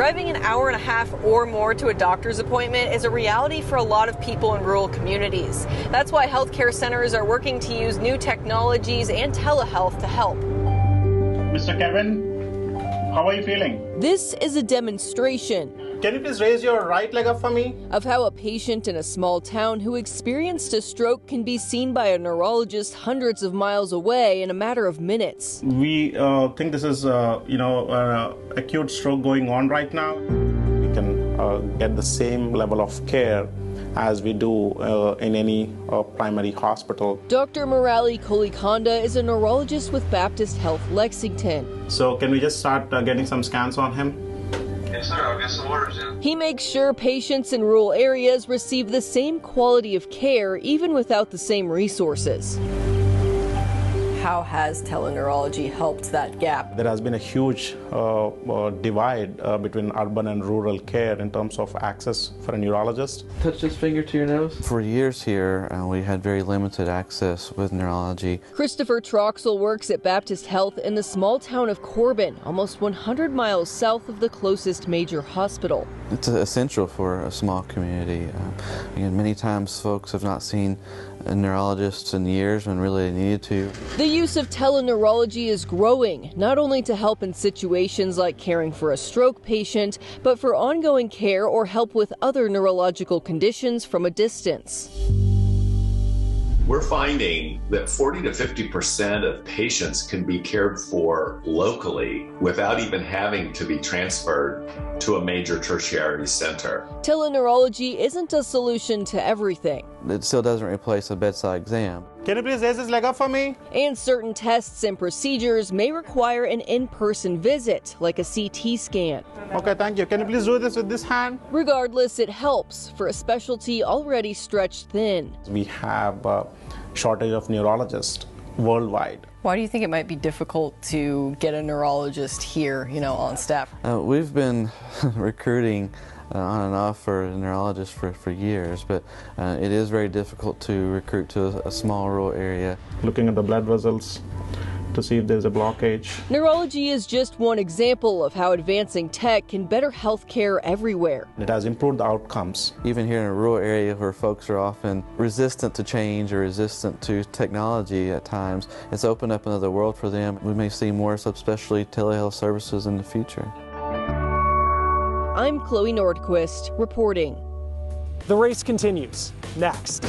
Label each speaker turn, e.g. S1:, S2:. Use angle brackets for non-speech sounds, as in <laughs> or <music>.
S1: Driving an hour and a half or more to a doctor's appointment is a reality for a lot of people in rural communities. That's why healthcare centers are working to use new technologies and telehealth to help.
S2: Mr. Kevin, how are you feeling?
S1: This is a demonstration
S2: Can you please raise your right leg up for me?
S1: of how a patient in a small town who experienced a stroke can be seen by a neurologist hundreds of miles away in a matter of minutes.
S2: We uh, think this is, uh, you know, uh, acute stroke going on right now. We can uh, get the same level of care as we do uh, in any uh, primary hospital.
S1: Dr. Murali Kolikonda is a neurologist with Baptist Health Lexington.
S2: So can we just start uh, getting some scans on him?
S3: Yes, sir. I'll get some orders in.
S1: He makes sure patients in rural areas receive the same quality of care even without the same resources. How has teleneurology helped that gap?
S2: There has been a huge uh, uh, divide uh, between urban and rural care in terms of access for a neurologist.
S4: Touch this finger to your nose.
S5: For years here, uh, we had very limited access with neurology.
S1: Christopher Troxel works at Baptist Health in the small town of Corbin, almost 100 miles south of the closest major hospital.
S5: It's essential for a small community. Uh, again, many times folks have not seen a neurologist in years when really they needed to.
S1: The use of teleneurology is growing, not only to help in situations like caring for a stroke patient, but for ongoing care or help with other neurological conditions from a distance.
S6: We're finding that 40 to 50% of patients can be cared for locally without even having to be transferred to a major tertiary center.
S1: Teleneurology isn't a solution to everything,
S5: It still doesn't replace a bedside exam.
S2: Can you please raise his leg up for me?
S1: and certain tests and procedures may require an in person visit, like a CT scan.
S2: Okay, thank you. Can you please do this with this hand?
S1: Regardless, it helps for a specialty already stretched thin.
S2: We have a shortage of neurologists worldwide.
S1: Why do you think it might be difficult to get a neurologist here, you know, on staff?
S5: Uh, we've been <laughs> recruiting uh, on and off for a neurologist for, for years, but uh, it is very difficult to recruit to a, a small rural area.
S2: Looking at the blood vessels to see if there's a blockage.
S1: Neurology is just one example of how advancing tech can better health care everywhere.
S2: It has improved the outcomes.
S5: Even here in a rural area where folks are often resistant to change or resistant to technology at times, it's opened up another world for them. We may see more subspecialty telehealth services in the future.
S1: I'm Chloe Nordquist reporting.
S7: The race continues. Next.